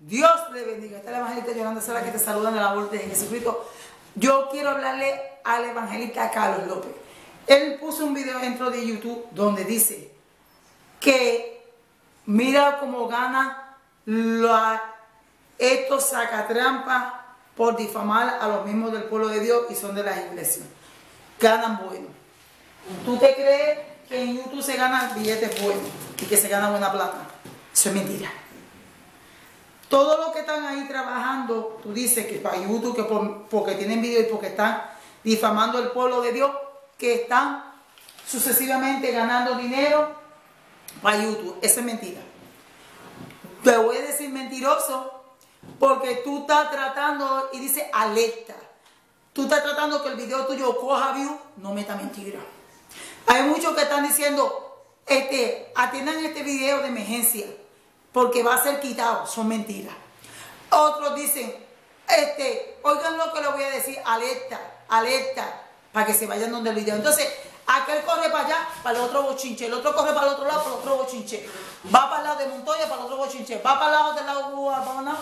Dios le bendiga. Esta es la evangelista Yolanda Sala que te saluda en la voz de Jesucristo. Yo quiero hablarle al evangelista Carlos López. Él puso un video dentro de YouTube donde dice que mira cómo gana la, estos sacatrampas por difamar a los mismos del pueblo de Dios y son de las iglesias. Ganan bueno. ¿Tú te crees que en YouTube se ganan billetes buenos y que se gana buena plata? Eso es mentira. Todos los que están ahí trabajando, tú dices que para YouTube, que porque tienen video y porque están difamando el pueblo de Dios, que están sucesivamente ganando dinero para YouTube. Eso es mentira. Te voy a decir mentiroso porque tú estás tratando y dice alerta. Tú estás tratando que el video tuyo coja view, no meta mentira. Hay muchos que están diciendo, este, atiendan este video de emergencia porque va a ser quitado. Son mentiras. Otros dicen, este, oigan lo que les voy a decir, alerta, alerta, para que se vayan donde el video. Entonces, aquel corre para allá, para el otro bochinche, el otro corre para el otro lado, para el otro bochinche. Va para el lado de Montoya, para el otro bochinche. Va para el lado del lado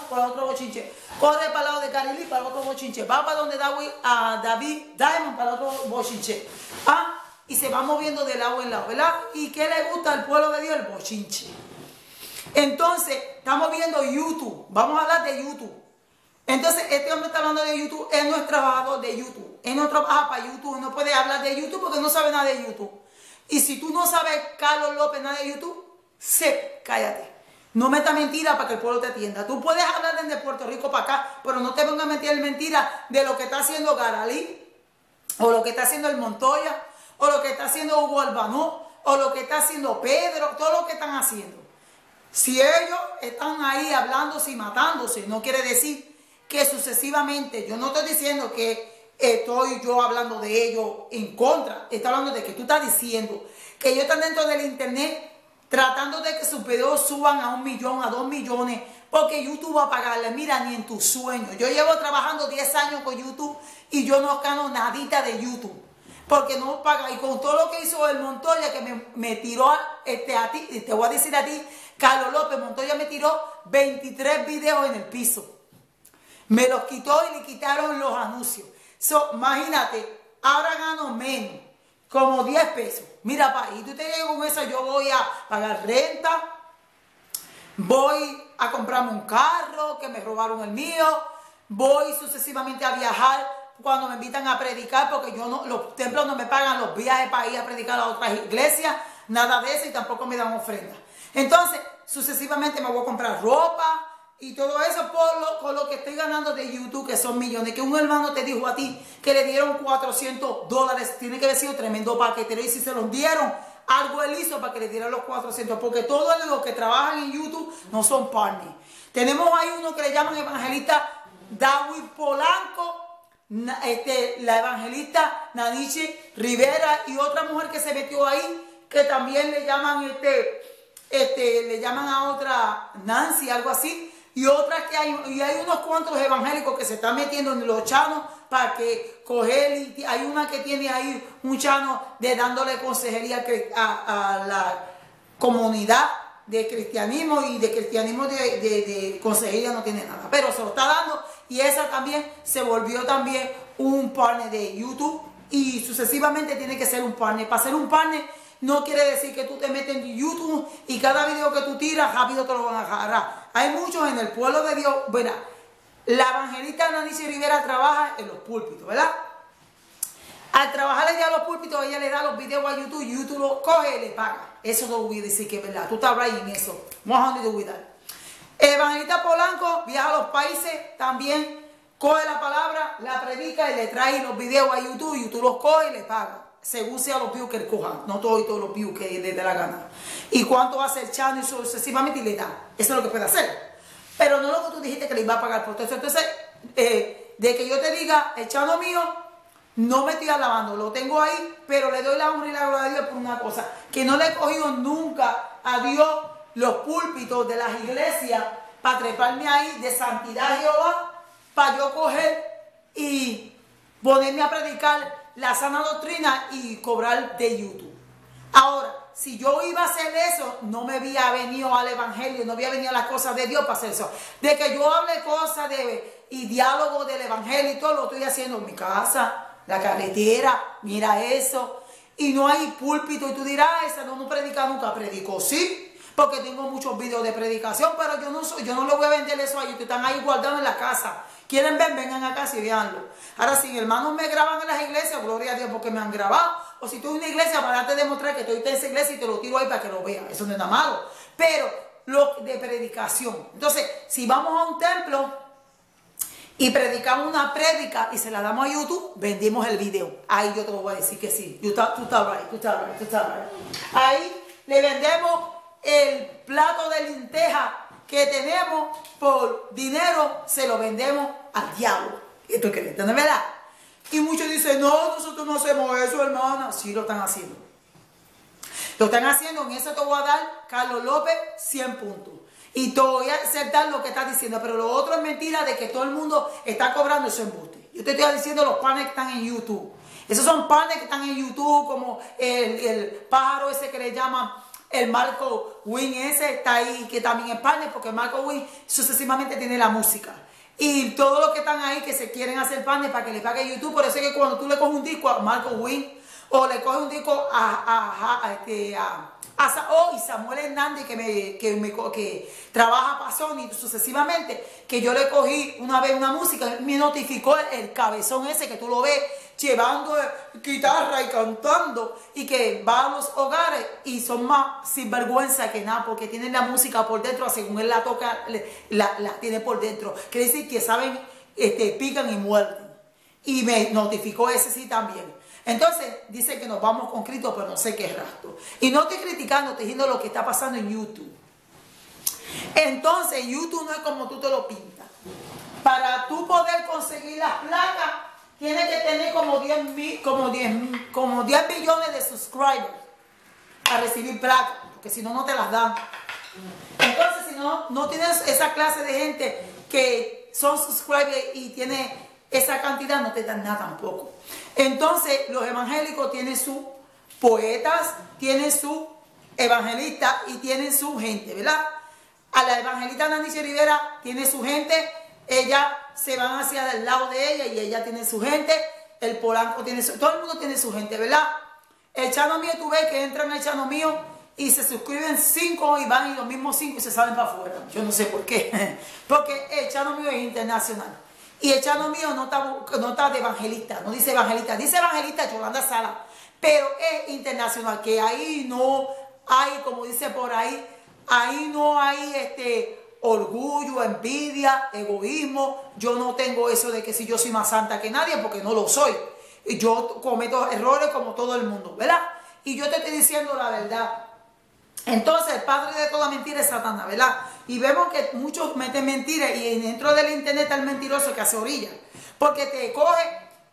para el otro bochinche. Corre para el lado de Carili, para el otro bochinche. Va para donde David, a David Diamond, para el otro bochinche. Ah, y se va moviendo de lado en lado, ¿verdad? ¿Y qué le gusta al pueblo de Dios? El bochinche. Entonces, estamos viendo YouTube. Vamos a hablar de YouTube. Entonces, este hombre está hablando de YouTube. Él no es trabajador de YouTube. Él no trabaja para YouTube. No puede hablar de YouTube porque no sabe nada de YouTube. Y si tú no sabes, Carlos López, nada de YouTube, sé, cállate. No meta mentira para que el pueblo te atienda. Tú puedes hablar desde Puerto Rico para acá, pero no te vengas a meter mentira de lo que está haciendo Garalí, o lo que está haciendo el Montoya, o lo que está haciendo Hugo Albanó, o lo que está haciendo Pedro, todo lo que están haciendo. Si ellos están ahí hablándose y matándose, no quiere decir que sucesivamente, yo no estoy diciendo que estoy yo hablando de ellos en contra, estoy hablando de que tú estás diciendo que ellos están dentro del internet tratando de que sus videos suban a un millón, a dos millones, porque YouTube va a pagarle, mira, ni en tus sueños. Yo llevo trabajando 10 años con YouTube y yo no gano nadita de YouTube porque no paga. Y con todo lo que hizo el Montoya, que me, tiró este, a ti, y te voy a decir a ti, Carlos López Montoya me tiró 23 videos en el piso. Me los quitó y le quitaron los anuncios. So, imagínate, ahora gano menos, como 10 pesos. Mira, pa, y tú te llegas con eso, yo voy a pagar renta, voy a comprarme un carro que me robaron el mío, voy sucesivamente a viajar cuando me invitan a predicar, porque yo no, los templos no me pagan los viajes para ir a predicar a otras iglesias, nada de eso, y tampoco me dan ofrenda. Entonces, sucesivamente me voy a comprar ropa y todo eso por lo, con lo que estoy ganando de YouTube, que son millones. Que un hermano te dijo a ti que le dieron 400 dólares, tiene que haber sido tremendo paquetero. Y si se los dieron, algo él hizo para que le dieran los 400, porque todos los que trabajan en YouTube no son partners. Tenemos ahí uno que le llaman evangelista David Polanco, este, la evangelista Naniche Rivera y otra mujer que se metió ahí, que también le llaman este este, le llaman a otra Nancy, algo así, y otras que hay, y hay unos cuantos evangélicos que se están metiendo en los chanos para que coger, y hay una que tiene ahí un chano de dándole consejería a, la comunidad de cristianismo y de cristianismo de, de, consejería no tiene nada, pero se lo está dando y esa también se volvió también un partner de YouTube y sucesivamente tiene que ser un partner. Para ser un partner no quiere decir que tú te metes en YouTube y cada video que tú tiras, rápido te lo van a agarrar. Hay muchos en el pueblo de Dios. Bueno, la evangelista Ananicia Rivera trabaja en los púlpitos, ¿verdad? Al trabajar ella los púlpitos, ella le da los videos a YouTube YouTube los coge y le paga. Eso no voy a decir que es verdad. Tú estás ahí en eso. Vamos a cuidar. Evangelista Polanco viaja a los países también, coge la palabra, la predica y le trae los videos a YouTube. YouTube los coge y le paga según sea los views que él coja, no todo y todos los views que le dé la gana. Y cuánto hace el channel y sucesivamente y le da. Eso es lo que puede hacer. Pero no lo que tú dijiste que le iba a pagar por todo eso. Entonces, eh, de que yo te diga, el channel mío, no me estoy alabando, lo tengo ahí, pero le doy la honra y la gloria a Dios por una cosa, que no le he cogido nunca a Dios los púlpitos de las iglesias para treparme ahí de santidad Jehová, para yo coger y ponerme a predicar la sana doctrina y cobrar de YouTube. Ahora, si yo iba a hacer eso, no me había venido al Evangelio, no había venido a las cosas de Dios para hacer eso. De que yo hable cosas de, y diálogo del Evangelio y todo lo estoy haciendo en mi casa, la carretera, mira eso. Y no hay púlpito y tú dirás, esa no, no predica nunca, predico, sí. Porque tengo muchos videos de predicación, pero yo no soy, yo no le voy a vender eso a ellos, están ahí guardados en la casa. Quieren ver, vengan acá y veanlo. Ahora, si hermanos me graban en las iglesias, gloria a Dios porque me han grabado. O si tú en una iglesia, para te demostrar que estoy en esa iglesia y te lo tiro ahí para que lo vean. Eso no es nada malo. Pero lo de predicación. Entonces, si vamos a un templo y predicamos una prédica y se la damos a YouTube, vendimos el video. Ahí yo te voy a decir que sí. Tú estás right, tú estás right, tú estás right. Ahí le vendemos el plato de lenteja que tenemos por dinero, se lo vendemos al diablo. ¿Y tú crees? ¿No es verdad? Y muchos dicen, no, nosotros no hacemos eso, hermana. Sí lo están haciendo. Lo están haciendo, en eso te voy a dar, Carlos López, 100 puntos. Y te voy a aceptar lo que estás diciendo, pero lo otro es mentira de que todo el mundo está cobrando ese embuste. Yo te estoy diciendo los panes que están en YouTube. Esos son panes que están en YouTube, como el, el pájaro ese que le llaman el Marco Win ese está ahí, que también es partner, porque Marco Win sucesivamente tiene la música. Y todos los que están ahí que se quieren hacer partner para que le pague YouTube, por eso es que cuando tú le coges un disco a Marco Win o le coges un disco a, a, este, a a y Samuel Hernández que me, que me que trabaja para Sony sucesivamente, que yo le cogí una vez una música, me notificó el, cabezón ese que tú lo ves llevando guitarra y cantando y que va a los hogares y son más sinvergüenza que nada porque tienen la música por dentro, según él la toca, la, tiene por dentro. Quiere decir que saben, este, pican y muerden. Y me notificó ese sí también. Entonces dice que nos vamos con Cristo, pero no sé qué rastro. Y no estoy criticando, estoy diciendo lo que está pasando en YouTube. Entonces YouTube no es como tú te lo pintas. Para tú poder conseguir las placas, tienes que tener como 10, como 10, como 10 millones de subscribers a recibir placas, porque si no, no te las dan. Entonces, si no, no tienes esa clase de gente que son subscribers y tiene esa cantidad, no te dan nada tampoco. Entonces, los evangélicos tienen sus poetas, tienen su evangelista y tienen su gente, ¿verdad? A la evangelista Nancy Rivera tiene su gente, ella se van hacia el lado de ella y ella tiene su gente, el Polanco tiene su, todo el mundo tiene su gente, ¿verdad? El chano mío, tú ves que entran el chano mío y se suscriben cinco y van y los mismos cinco y se salen para afuera. Yo no sé por qué, porque el chano mío es internacional. Y el chano mío no está, no está de evangelista, no dice evangelista, dice evangelista Yolanda Sala, pero es internacional, que ahí no hay, como dice por ahí, ahí no hay este orgullo, envidia, egoísmo. Yo no tengo eso de que si yo soy más santa que nadie, porque no lo soy. Yo cometo errores como todo el mundo, ¿verdad? Y yo te estoy diciendo la verdad. Entonces, el padre de toda mentira es Satanás, ¿verdad? Y vemos que muchos meten mentiras y dentro del internet está el mentiroso que hace orilla. Porque te coge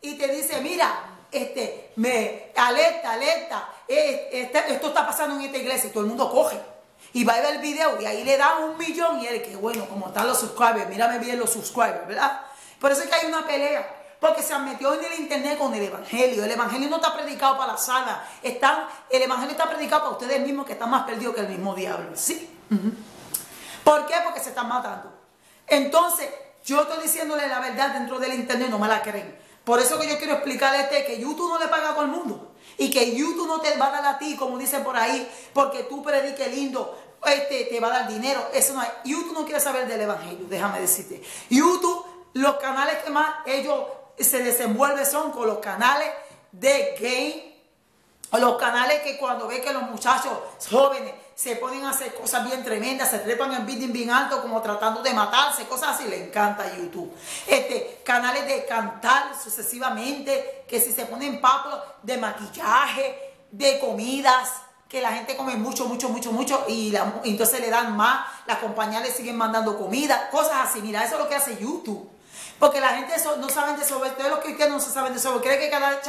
y te dice, mira, este, me alerta, alerta, eh, este, esto está pasando en esta iglesia y todo el mundo coge. Y va a ver el video y ahí le da un millón y él, que bueno, como están los subscribers, mírame bien los subscribers, ¿verdad? Por eso es que hay una pelea. Porque se han metido en el internet con el evangelio. El evangelio no está predicado para la sala. Están, el evangelio está predicado para ustedes mismos que están más perdidos que el mismo diablo. ¿Sí? ¿Por qué? Porque se están matando. Entonces, yo estoy diciéndole la verdad dentro del internet, no me la creen. Por eso que yo quiero explicarle a este que YouTube no le paga a todo el mundo. Y que YouTube no te va a dar a ti, como dicen por ahí, porque tú prediques lindo, este, te va a dar dinero. Eso no hay. YouTube no quiere saber del evangelio, déjame decirte. YouTube, los canales que más ellos se desenvuelve son con los canales de game, los canales que cuando ve que los muchachos jóvenes se ponen a hacer cosas bien tremendas, se trepan en building bien alto como tratando de matarse, cosas así, le encanta YouTube. Este, canales de cantar sucesivamente, que si se ponen papos de maquillaje, de comidas, que la gente come mucho, mucho, mucho, mucho y, y entonces le dan más, las compañías le siguen mandando comida, cosas así. Mira, eso es lo que hace YouTube. Porque la gente no saben de sobre, todos los cristianos no se saben de sobre. Creen que cada,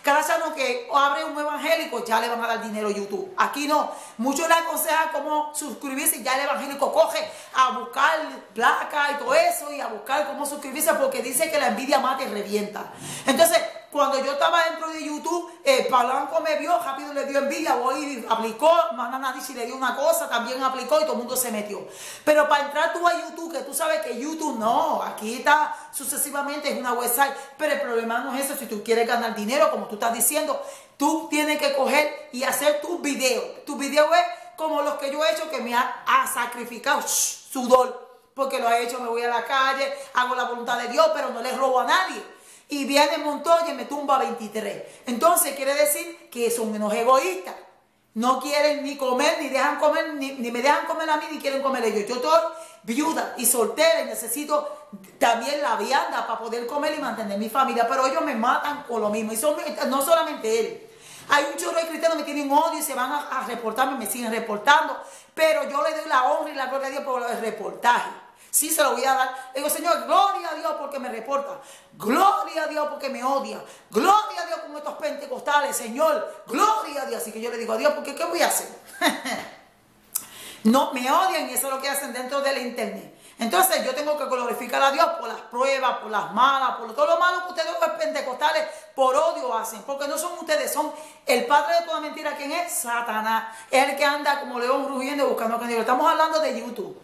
cada chano que abre un evangélico ya le van a dar dinero a YouTube. Aquí no. Muchos le aconsejan cómo suscribirse y ya el evangélico coge a buscar placa y todo eso y a buscar cómo suscribirse porque dice que la envidia mata y revienta. Entonces, cuando yo estaba dentro de YouTube, eh, Palanco me vio, rápido le dio envidia, voy aplicó, Manana si le dio una cosa, también aplicó y todo el mundo se metió. Pero para entrar tú a YouTube, que tú sabes que YouTube no, aquí está sucesivamente, es una website, pero el problema no es eso, si tú quieres ganar dinero, como tú estás diciendo, tú tienes que coger y hacer tu video. Tu video es como los que yo he hecho, que me ha, sacrificado sudor, porque lo he hecho, me voy a la calle, hago la voluntad de Dios, pero no le robo a nadie y viene Montoya y me tumba 23. Entonces quiere decir que son menos egoístas. No quieren ni comer, ni dejan comer, ni, me dejan comer a mí, ni quieren comer ellos. Yo estoy viuda y soltera y necesito también la vianda para poder comer y mantener mi familia. Pero ellos me matan con lo mismo. Y son, no solamente él. Hay un chorro de cristianos que tienen odio y se van a, a reportarme, me siguen reportando. Pero yo le doy la honra y la gloria a Dios por el reportaje. Sí se lo voy a dar. Le digo, Señor, gloria a Dios porque me reporta. Gloria a Dios porque me odia. Gloria a Dios con estos pentecostales, Señor. Gloria a Dios. Así que yo le digo a Dios, porque ¿qué voy a hacer? no, me odian y eso es lo que hacen dentro del internet. Entonces yo tengo que glorificar a Dios por las pruebas, por las malas, por todo lo malo que ustedes los pentecostales por odio hacen. Porque no son ustedes, son el padre de toda mentira. ¿Quién es? Satanás. Es el que anda como león rugiendo buscando que Estamos hablando de YouTube.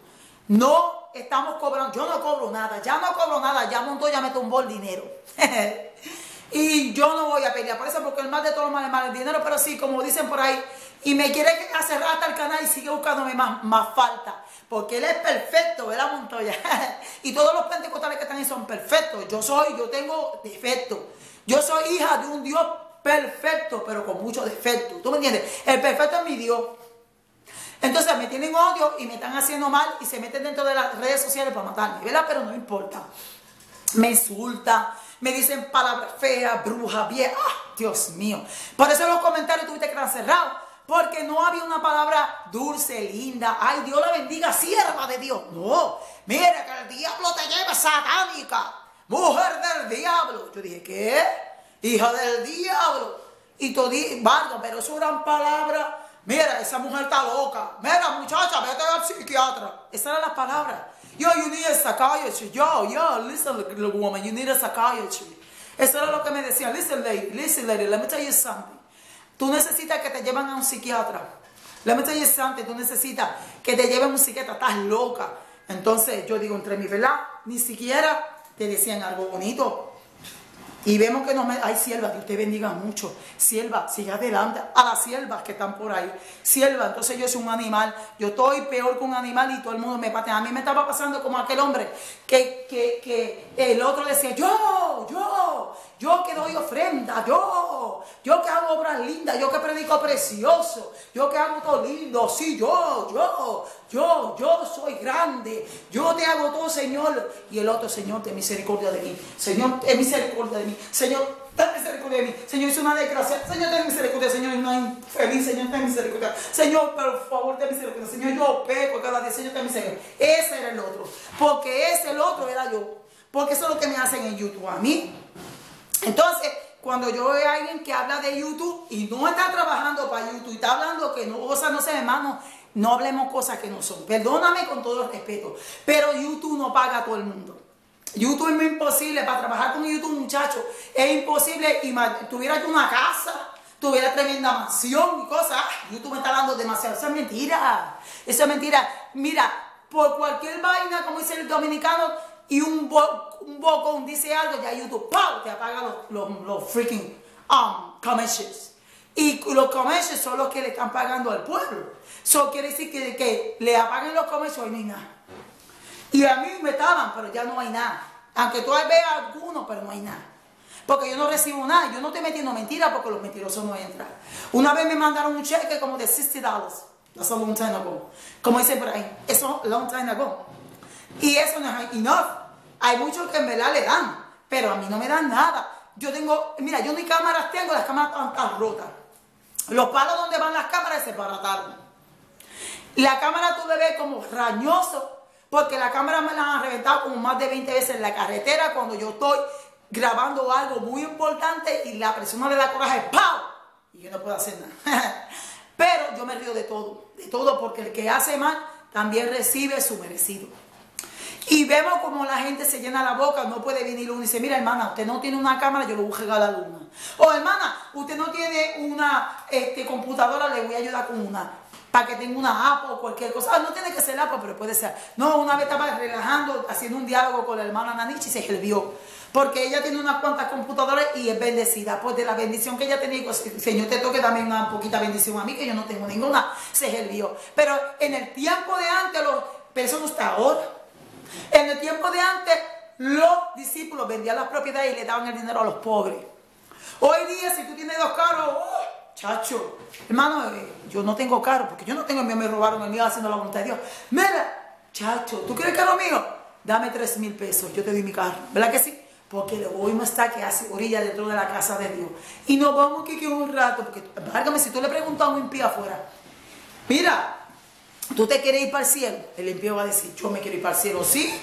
No estamos cobrando, yo no cobro nada, ya no cobro nada, ya montó, ya me tumbó el dinero. y yo no voy a pelear por eso, porque el mal de todos los males es mal el dinero, pero sí, como dicen por ahí, y me quiere hacer hasta el canal y sigue buscándome más, más falta. Porque él es perfecto, ¿verdad, Montoya? y todos los pentecostales que están ahí son perfectos. Yo soy, yo tengo defectos. Yo soy hija de un Dios perfecto, pero con muchos defectos. ¿Tú me entiendes? El perfecto es mi Dios. Entonces me tienen odio y me están haciendo mal y se meten dentro de las redes sociales para matarme, ¿verdad? Pero no importa. Me insultan, me dicen palabras feas, bruja, vieja. ¡Ah, Dios mío! Por eso los comentarios tuviste que estar. Porque no había una palabra dulce, linda. Ay, Dios la bendiga, sierva de Dios. No, mira que el diablo te lleva satánica. Mujer del diablo. Yo dije, ¿qué? Hija del diablo. Y todo, bardo, pero eso eran palabras Mira, esa mujer está loca. Mira, muchacha, vete al psiquiatra. Esas eran las palabras. Yo, you need a psychiatry. Yo, yo, listen, little woman, you need a psychiatry. Eso era lo que me decían. Listen, lady, listen, lady, let me tell you something. Tú necesitas que te lleven a un psiquiatra. Let me tell you something. Tú necesitas que te lleven a un psiquiatra. Estás loca. Entonces, yo digo, entre mi verdad, ni siquiera te decían algo bonito. Y vemos que no me... Hay siervas, que usted bendiga mucho. Sierva, sigue adelante. A las siervas que están por ahí. Sierva, entonces yo soy un animal. Yo estoy peor que un animal y todo el mundo me patea. A mí me estaba pasando como aquel hombre que, que, que el otro decía, yo, yo, yo que doy ofrenda, yo, yo que hago obras lindas, yo que predico precioso, yo que hago todo lindo, sí, yo, yo, yo, yo soy grande, yo te hago todo, Señor. Y el otro, Señor, ten misericordia de mí, Señor, ten misericordia de mí, Señor, ten misericordia de mí, Señor, es una desgracia, Señor, ten misericordia, Señor, es una infeliz, Señor, ten misericordia, Señor, por favor, ten misericordia, Señor, yo peco cada día, Señor, ten misericordia. Ese era el otro, porque ese el otro era yo, porque eso es lo que me hacen en YouTube a mí. Entonces, cuando yo veo a alguien que habla de YouTube y no está trabajando para YouTube y está hablando que no, cosas no se hermano, no hablemos cosas que no son. Perdóname con todo el respeto, pero YouTube no paga a todo el mundo. YouTube es imposible para trabajar con YouTube, muchacho. Es imposible. Y tuviera yo una casa, tuviera tremenda mansión y cosas. Ah, YouTube me está dando demasiado. Eso es mentira. Eso es mentira. Mira, por cualquier vaina, como dice el dominicano, y un, un bocón dice algo, ya YouTube ¡pau! te apaga los, los, freaking um, commercials. Y los commercials son los que le están pagando al pueblo. Eso quiere decir que, que le apaguen los commercials y no hay nada. Y a mí me estaban, pero ya no hay nada. Aunque tú veas algunos, pero no hay nada. Porque yo no recibo nada. Yo no estoy metiendo mentiras porque los mentirosos no entran. Una vez me mandaron un cheque como de 60 dólares. That's a long time ago. Como dicen por ahí. Eso long time ago. Y eso no es enough. Hay muchos que en verdad le dan, pero a mí no me dan nada. Yo tengo, mira, yo ni cámaras tengo, las cámaras están, rotas. Los palos donde van las cámaras se parataron. La cámara tú le ves como rañoso, porque la cámara me la han reventado como más de 20 veces en la carretera cuando yo estoy grabando algo muy importante y la persona le da coraje, ¡pau! Y yo no puedo hacer nada. Pero yo me río de todo, de todo, porque el que hace mal también recibe su merecido. Y vemos como la gente se llena la boca, no puede venir uno y dice, mira hermana, usted no tiene una cámara, yo le voy a regalar luna. O hermana, usted no tiene una este, computadora, le voy a ayudar con una. Para que tenga una app o cualquier cosa. Ah, no tiene que ser app, pero puede ser. No, una vez estaba relajando, haciendo un diálogo con la hermana Nanichi y se gelvió. Porque ella tiene unas cuantas computadoras y es bendecida. Pues de la bendición que ella tenía, pues, Señor te toque también una poquita bendición a mí, que yo no tengo ninguna, se gelvió. Pero en el tiempo de antes, pero eso no está ahora. En el tiempo de antes, los discípulos vendían las propiedades y le daban el dinero a los pobres. Hoy día, si tú tienes dos carros, ¡oh! chacho, hermano, eh, yo no tengo carro, porque yo no tengo el mío, me robaron el mío haciendo la voluntad de Dios. Mira, chacho, ¿tú quieres carro mío? Dame tres mil pesos, yo te doy mi carro. ¿Verdad que sí? Porque voy a estar que hace orilla dentro de la casa de Dios. Y nos vamos que un rato, porque, válgame, si tú le preguntas a un impío afuera, mira, ¿tú te quieres ir para el cielo? El impío va a decir, yo me quiero ir para el cielo, ¿sí?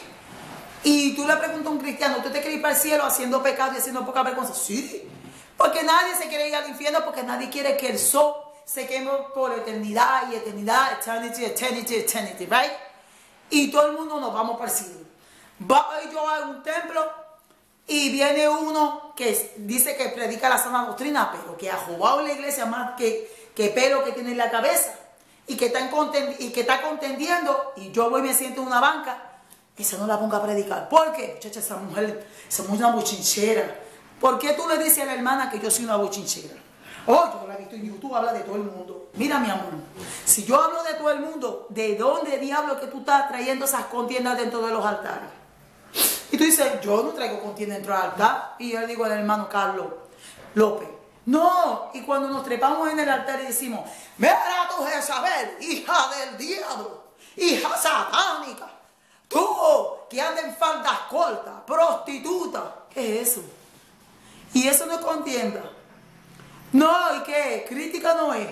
Y tú le preguntas a un cristiano, ¿tú te quieres ir para el cielo haciendo pecado y haciendo poca vergüenza? Sí. Porque nadie se quiere ir al infierno porque nadie quiere que el sol se queme por eternidad y eternidad, eternity, eternity, eternity, right? Y todo el mundo nos vamos para el cielo. Va yo a un templo y viene uno que dice que predica la sana doctrina, pero que ha jugado la iglesia más que, que pelo que tiene en la cabeza y que, está y que está contendiendo y yo voy y me siento en una banca, esa no la ponga a predicar. ¿Por qué? Muchacha, esa mujer, esa mujer es una bochinchera ¿Por qué tú le dices a la hermana que yo soy una bochinchera? Oh, yo la he visto en YouTube, habla de todo el mundo. Mira, mi amor, si yo hablo de todo el mundo, ¿de dónde diablo que tú estás trayendo esas contiendas dentro de los altares? Y tú dices, yo no traigo contienda dentro del altar. Y yo le digo al hermano Carlos López, no. Y cuando nos trepamos en el altar y decimos, mira tu Jezabel, hija del diablo, hija satánica, tú que andas en faldas cortas, prostituta, ¿qué es eso? Y eso no es contienda. No, ¿y qué? Crítica no es.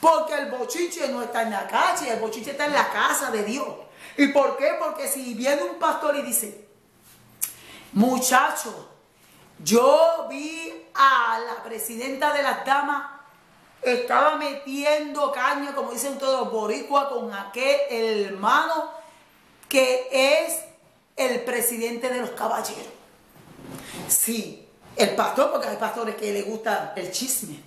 Porque el bochinche no está en la calle, el bochinche está en la casa de Dios. ¿Y por qué? Porque si viene un pastor y dice, muchacho, yo vi a la presidenta de las damas, estaba metiendo caña, como dicen todos los boricuas, con aquel hermano que es el presidente de los caballeros. Sí, el pastor, porque hay pastores que le gusta el chisme.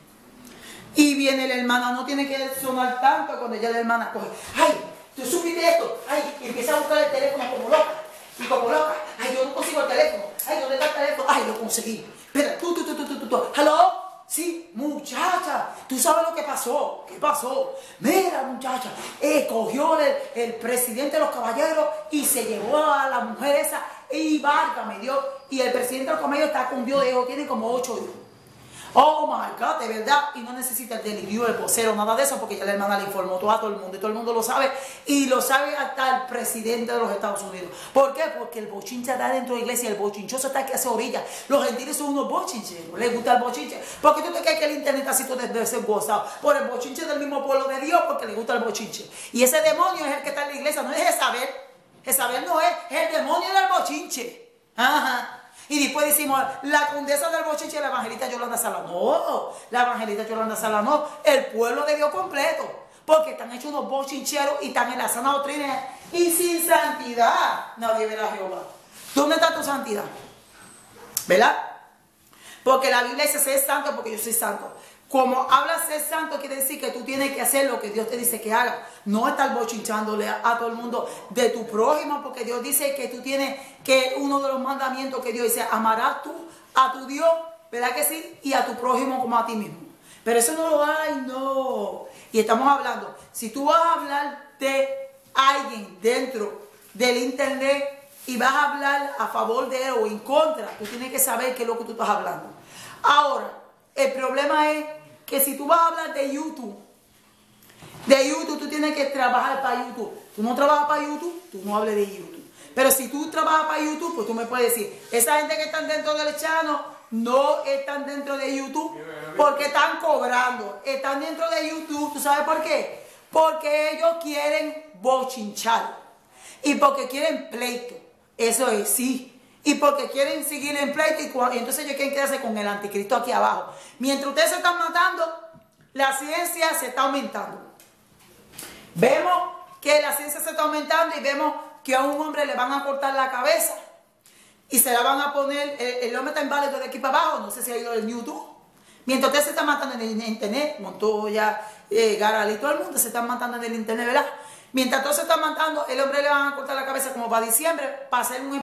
Y viene la hermana, no tiene que sonar tanto cuando ya la hermana coge, ay, tú supiste esto, ay, empieza a buscar el teléfono como loca, y como loca, ay, yo no consigo el teléfono, ay, ¿dónde está el teléfono? Ay, lo conseguí. Espera, tú, tú, tú, tú, tú, tú, ¿hello? Sí, muchacha, tú sabes lo que pasó. ¿Qué pasó? Mira, muchacha, eh, cogió el, el presidente de los caballeros y se llevó a la mujer esa y barca me dio. Y el presidente del comedio está con Dios de tiene como ocho hijos. Oh my God, de verdad. Y no necesita el delirio, el vocero, nada de eso, porque ya la hermana le informó todo a todo el mundo y todo el mundo lo sabe. Y lo sabe hasta el presidente de los Estados Unidos. ¿Por qué? Porque el bochinche está dentro de la iglesia, el bochinchoso está aquí hace orilla. Los gentiles son unos bochincheros, les gusta el bochinche. Porque tú te crees que el internet así todo debe ser gozado. Por el bochinche del mismo pueblo de Dios, porque le gusta el bochinche. Y ese demonio es el que está en la iglesia, no es saber Jezabel no es el demonio del bochinche. Ajá. Y después decimos, la condesa del bochinche la evangelista Yolanda Sala. No, la evangelista Yolanda Sala. El pueblo de Dios completo. Porque están hechos unos bochincheros y están en la sana doctrina. Y sin santidad nadie verá a Jehová. ¿Dónde está tu santidad? ¿Verdad? Porque la Biblia dice ser santo porque yo soy santo. Como habla ser santo, quiere decir que tú tienes que hacer lo que Dios te dice que haga. No estar bochinchándole a, todo el mundo de tu prójimo, porque Dios dice que tú tienes que uno de los mandamientos que Dios dice, amarás tú a tu Dios, ¿verdad que sí? Y a tu prójimo como a ti mismo. Pero eso no lo hay, no. Y estamos hablando, si tú vas a hablar de alguien dentro del internet y vas a hablar a favor de él o en contra, tú tienes que saber qué es lo que tú estás hablando. Ahora, el problema es que si tú vas a hablar de YouTube, de YouTube tú tienes que trabajar para YouTube. Tú no trabajas para YouTube, tú no hables de YouTube. Pero si tú trabajas para YouTube, pues tú me puedes decir, esa gente que están dentro del chano no están dentro de YouTube porque están cobrando. Están dentro de YouTube, ¿tú sabes por qué? Porque ellos quieren bochinchar y porque quieren pleito. Eso es, sí. Y porque quieren seguir en pleito y, entonces ellos quieren quedarse con el anticristo aquí abajo. Mientras ustedes se están matando, la ciencia se está aumentando. Vemos que la ciencia se está aumentando y vemos que a un hombre le van a cortar la cabeza y se la van a poner, el, hombre está inválido de aquí para abajo, no sé si ha ido en YouTube. Mientras usted se está matando en el internet, Montoya, eh, Garal y todo el mundo se están matando en el internet, ¿verdad? Mientras todos se están matando, el hombre le van a cortar la cabeza como para diciembre para hacer un